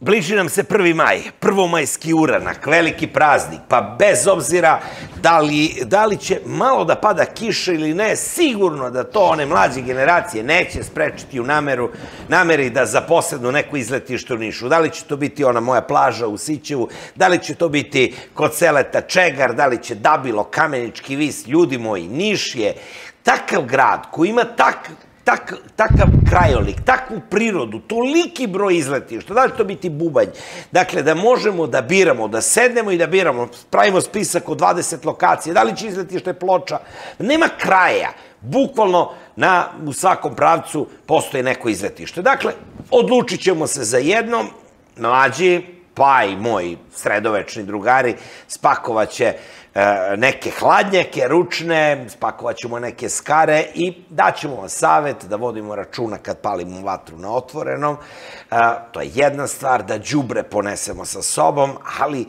Bliži nam se 1. maj, prvomajski uranak, veliki praznik, pa bez obzira da li, da li će malo da pada kiša ili ne, sigurno da to one mlađe generacije neće sprečiti u nameru, nameri da zaposednu neko izletište u Nišu. Da li će to biti ona moja plaža u Sićevu, da li će to biti kod Seleta Čegar, da li će Dabilo, Kamenički vis, ljudi moji, Niš je takav grad koji ima tak, tak, takav krajolik, takvu prirodu, toliki broj izletišta, da li to biti bubanj, dakle da možemo da biramo, da sednemo i da biramo, pravimo spisak od 20 lokacija, da li će izletište ploča, nema kraja, bukvalno na, u svakom pravcu postoje neko izletište. Dakle, odlučit ćemo se za jedno, mlađi, pa i moji sredovečni drugari spakovaće E, neke hladnjake, ručne, spakovat ćemo neke skare i daćemo vam savet da vodimo računa kad palimo vatru na otvorenom. E, to je jedna stvar, da đubre ponesemo sa sobom, ali e,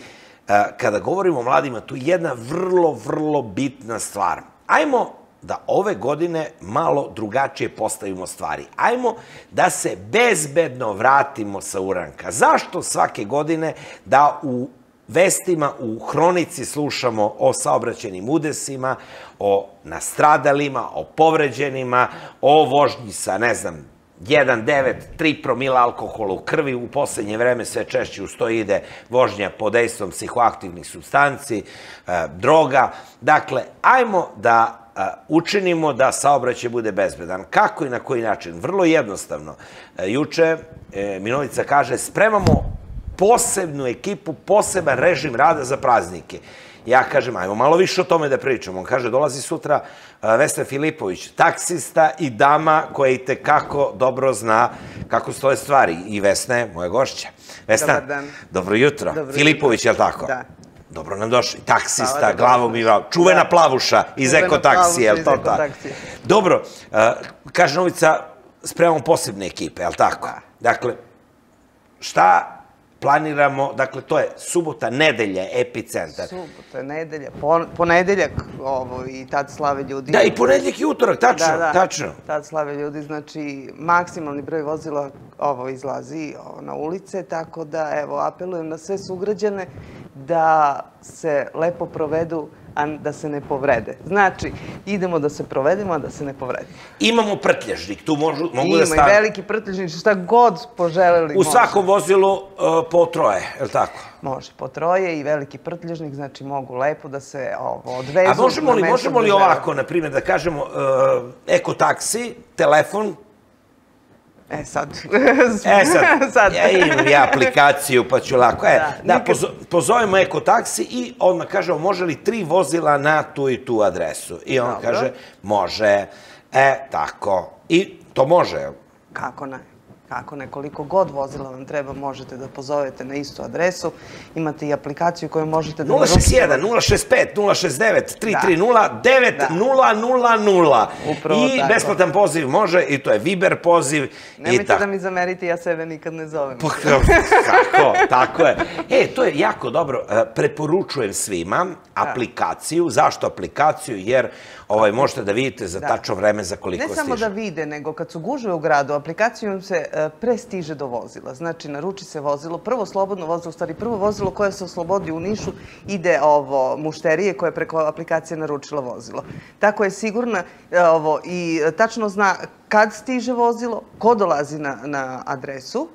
kada govorimo o mladima, tu je jedna vrlo, vrlo bitna stvar. Ajmo da ove godine malo drugačije postavimo stvari. Ajmo da se bezbedno vratimo sa uranka. Zašto svake godine da u vestima u hronici slušamo o saobraćenim udesima, o nastradalima, o povređenima, o vožnji sa, ne znam, 1,9, 3 promila alkohola u krvi, u poslednje vreme sve češće uz to ide vožnja pod dejstvom psihoaktivnih substanci, e, droga. Dakle, ajmo da učinimo da saobraćaj bude bezbedan. Kako i na koji način? Vrlo jednostavno. E, juče e, Minovica kaže, spremamo posebnu ekipu, poseban režim rada za praznike. Ja kažem, ajmo malo više o tome da pričamo. On kaže, dolazi sutra Vesna Filipović, taksista i dama koja i tekako dobro zna kako stoje stvari. I Vesna je moja gošća. Vesna, dobro jutro. Dobro Filipović, je li tako? Da. Dobro nam došli. Taksista, da glavom i glavom. Čuvena da. plavuša iz Eko taksije, je li to tako? Dobro, kaže Novica, spremamo posebne ekipe, je li tako? Da. Dakle, šta planiramo, dakle, to je subota, nedelja, epicentar. Subota, nedelja, ponedeljak, ovo, i tad slave ljudi. Da, i ponedeljak i utorak, tačno, da, da, tačno. Tad slave ljudi, znači, maksimalni broj vozila ovo izlazi ovo, na ulice, tako da, evo, apelujem na sve sugrađane da se lepo provedu a da se ne povrede. Znači, idemo da se provedemo, a da se ne povredimo. Imamo prtlježnik, tu možu, mogu Ima, da stavim. Ima i veliki prtlježnik, šta god poželeli. U može. svakom vozilu uh, po troje, je li tako? Može, po troje i veliki prtlježnik, znači mogu lepo da se ovo, odvezu. A možemo li, možemo li ovako, na primjer, da kažemo, uh, eko taksi, telefon, E sad. e sad, sad. ja imam ja aplikaciju pa ću lako. E, da, da pozo, pozovemo Eko taksi i odmah kažemo može li tri vozila na tu i tu adresu. I on Dobro. kaže može. E, tako. I to može. Kako ne? Kako nekoliko god vozila vam treba, možete da pozovete na istu adresu. Imate i aplikaciju koju možete da... 061, 065, 069, 330, 9000. I tako. besplatan poziv može, i to je Viber poziv. Nemojte da mi zamerite, ja sebe nikad ne zovem. Pa, kako, tako je. E, to je jako dobro. E, preporučujem svima aplikaciju. Zašto aplikaciju? Jer ovaj, možete da vidite za da. tačno vreme za koliko stiže. Ne samo da vide, nego kad su gužve u gradu, aplikacijom se e, pre stiže do vozila. Znači, naruči se vozilo, prvo slobodno vozilo, stvari prvo vozilo koje se oslobodi u Nišu, ide ovo mušterije koje preko aplikacije naručila vozilo. Tako je sigurna e, ovo, i tačno zna kad stiže vozilo, ko dolazi na, na adresu,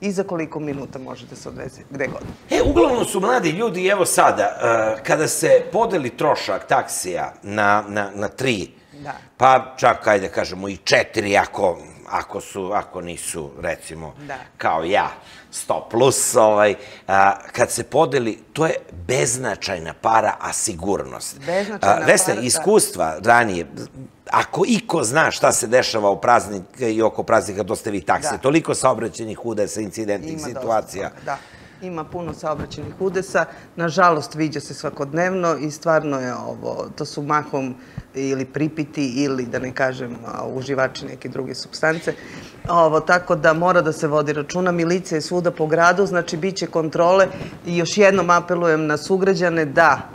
i za koliko minuta može da se odveze gde god. E, uglavnom su mladi ljudi, evo sada, uh, kada se podeli trošak taksija na, na, na tri, da. pa čak, ajde kažemo, i četiri, ako, ako, su, ako nisu, recimo, da. kao ja, 100 plus, ovaj, a, kad se podeli, to je beznačajna para, a sigurnost. Beznačajna a, Vesna, para, da. iskustva da. ranije, ako iko zna šta se dešava u praznik i oko praznika, to ste vi takse. Da. Toliko saobraćenih udesa, incidentnih Ima situacija. Dosta, da. Ima puno saobraćenih udesa. Nažalost, viđa se svakodnevno i stvarno je ovo, to su mahom ili pripiti ili, da ne kažem, uživači neke druge substance. Ovo, tako da mora da se vodi računa. Milica je svuda po gradu, znači bit će kontrole. I još jednom apelujem na sugrađane da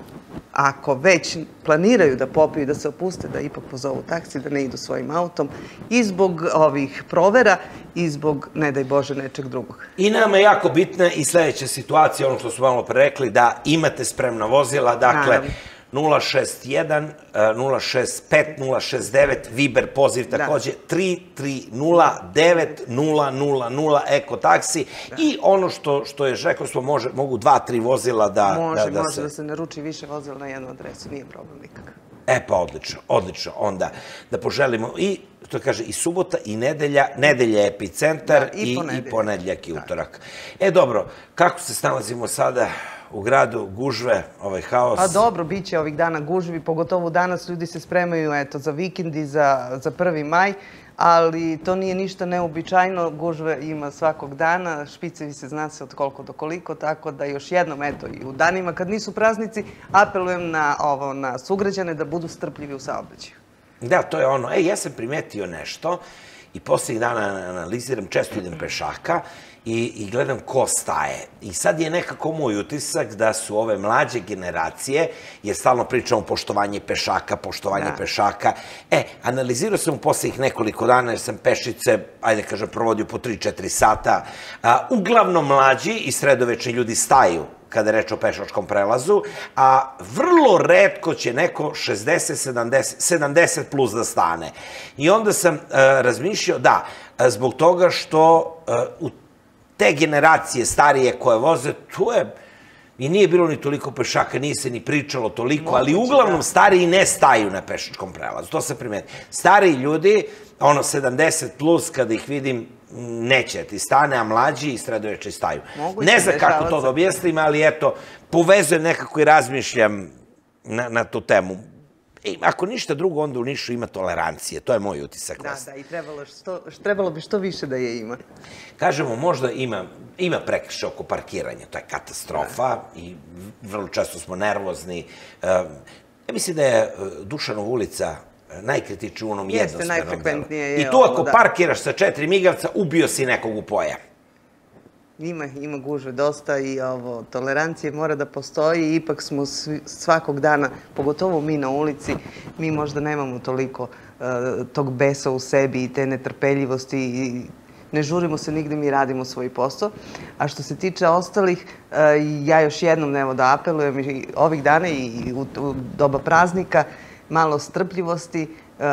ako već planiraju da popiju i da se opuste, da ipak pozovu taksi, da ne idu svojim autom i zbog ovih provera i zbog, ne daj Bože, nečeg drugog. I nama je jako bitna i sledeća situacija, ono što smo malo pre rekli, da imate spremna vozila, dakle, Naravno. 061, eh, 065, 069, Viber poziv Da. takođe, 330 9000 Eko taksi i ono što, što je, rekao smo, može, mogu dva, tri vozila da, Može, da, da može se... da se naruči više vozila na jednu adresu, nije problem nikakav. E pa odlično, odlično. Onda da poželimo i, što kaže, i subota i nedelja, nedelja je epicentar Da, i i, i ponedeljak. ponedeljak i utorak. E dobro, kako se snalazimo sada u gradu, gužve, ovaj haos? Pa dobro, bit će ovih dana gužvi, pogotovo danas ljudi se spremaju eto, za vikend i za, za 1. maj, ali to nije ništa neobičajno, gužve ima svakog dana, špicevi se zna se od koliko do koliko, tako da još jednom, eto, i u danima kad nisu praznici, apelujem na, ovo, na sugrađane da budu strpljivi u saobraćaju. Da, to je ono. E, ja sam primetio nešto i poslednjih dana analiziram, često idem pešaka i, i gledam ko staje. I sad je nekako moj utisak da su ove mlađe generacije, jer stalno pričamo poštovanje pešaka, poštovanje Da. pešaka. E, analizirao sam u poslednjih nekoliko dana, jer sam pešice, ajde kažem, provodio po 3-4 sata. A, uglavnom mlađi i sredovečni ljudi staju kada je reč o pešačkom prelazu, a vrlo redko će neko 60, 70, 70 plus da stane. I onda sam uh, razmišljao, da, e, zbog toga što uh, u te generacije starije koje voze, tu je I nije bilo ni toliko pešaka, nije se ni pričalo toliko, ali uglavnom da. stariji ne staju na pešačkom prelazu, to se primeti. Stariji ljudi, ono 70 plus, kada ih vidim, neće da ti stane, a mlađi i sredoveče staju. Moguće, ne znam kako to da objasnim, ali eto, povezujem nekako i razmišljam na, na tu temu. E, ako ništa drugo, onda u Nišu ima tolerancije. To je moj utisak. Da, Vesna. da, i trebalo, što, trebalo bi što više da je ima. Kažemo, možda ima, ima prekršaj oko parkiranja, to je katastrofa i vrlo često smo nervozni. Ja mislim da je e, Dušanova ulica e, najkritičnija u onom Jeste, jednostavnom najfrekventnije delu. je I tu ovo, ako da. parkiraš sa četiri migavca, ubio si nekog u poja. Ima, ima gužve dosta i ovo, tolerancije mora da postoji ipak smo svi, svakog dana, pogotovo mi na ulici, mi možda nemamo toliko uh, tog besa u sebi i te netrpeljivosti i ne žurimo se nigde, mi radimo svoj posao. A što se tiče ostalih, uh, ja još jednom evo da apelujem i ovih dana i u, u doba praznika, malo strpljivosti uh,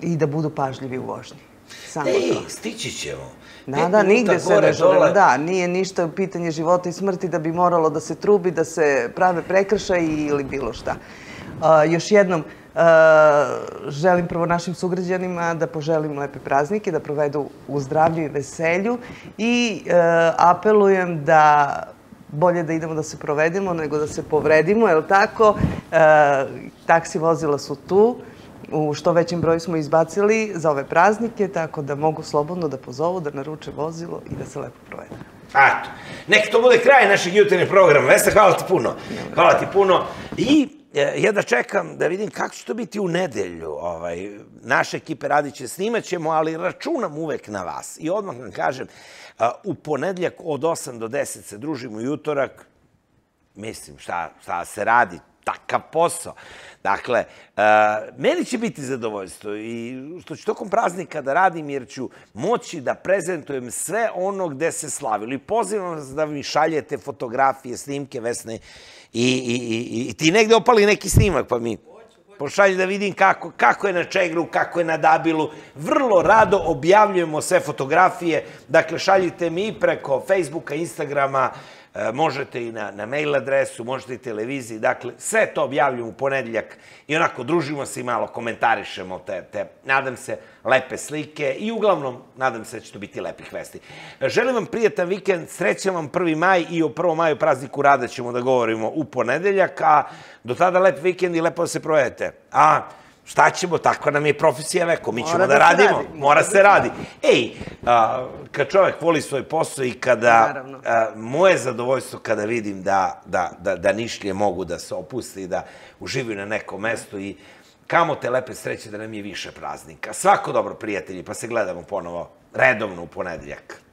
i da budu pažljivi u vožnji. Samo Ej, to. stići ćemo. Da, da, nigde se ne dole. Da, nije ništa pitanje života i smrti da bi moralo da se trubi, da se prave prekršaji ili bilo šta. A, još jednom, a, želim prvo našim sugrađanima da poželim lepe praznike, da provedu u zdravlju i veselju i a, apelujem da bolje da idemo da se provedemo nego da se povredimo, je li tako? E, taksi vozila su tu, u što većem broju smo izbacili za ove praznike, tako da mogu slobodno da pozovu, da naruče vozilo i da se lepo provedu. Eto, nek to bude kraj našeg jutarnjeg programa. Vesna, hvala ti puno. Hvala ti puno. I e, ja da čekam da vidim kako će to biti u nedelju. Ovaj, naše ekipe radit će, snimat ćemo, ali računam uvek na vas. I odmah vam kažem, a, u ponedljak od 8 do 10 se družimo i utorak, mislim, šta, šta se radi, takav posao. Dakle, uh, meni će biti zadovoljstvo i što ću tokom praznika da radim jer ću moći da prezentujem sve ono gde se slavilo. I pozivam vas da mi šaljete fotografije, snimke, Vesne, i, i, i, i ti negde opali neki snimak, pa mi pošalji da vidim kako, kako je na Čegru, kako je na Dabilu. Vrlo rado objavljujemo sve fotografije. Dakle, šaljite mi preko Facebooka, Instagrama, e, možete i na, na mail adresu, možete i televiziji. Dakle, sve to objavljujemo u ponedeljak i onako družimo se i malo komentarišemo te, te, nadam se, lepe slike i uglavnom, nadam se da će to biti lepih vesti. Želim vam prijatan vikend, srećan vam 1. maj i o 1. maju prazniku rada ćemo da govorimo u ponedeljak, a do tada lep vikend i lepo da se provedete. A šta ćemo, takva nam je profesija veko, mi ćemo Mora da, da radimo, radi, mora mora se da se radi. Ej, a, kad čovek voli svoj posao i kada, Naravno. a, moje zadovoljstvo kada vidim da, da, da, da nišlije mogu da se opuste i da uživaju na nekom mestu i kamo te lepe sreće da nam je više praznika. Svako dobro, prijatelji, pa se gledamo ponovo redovno u ponedeljak.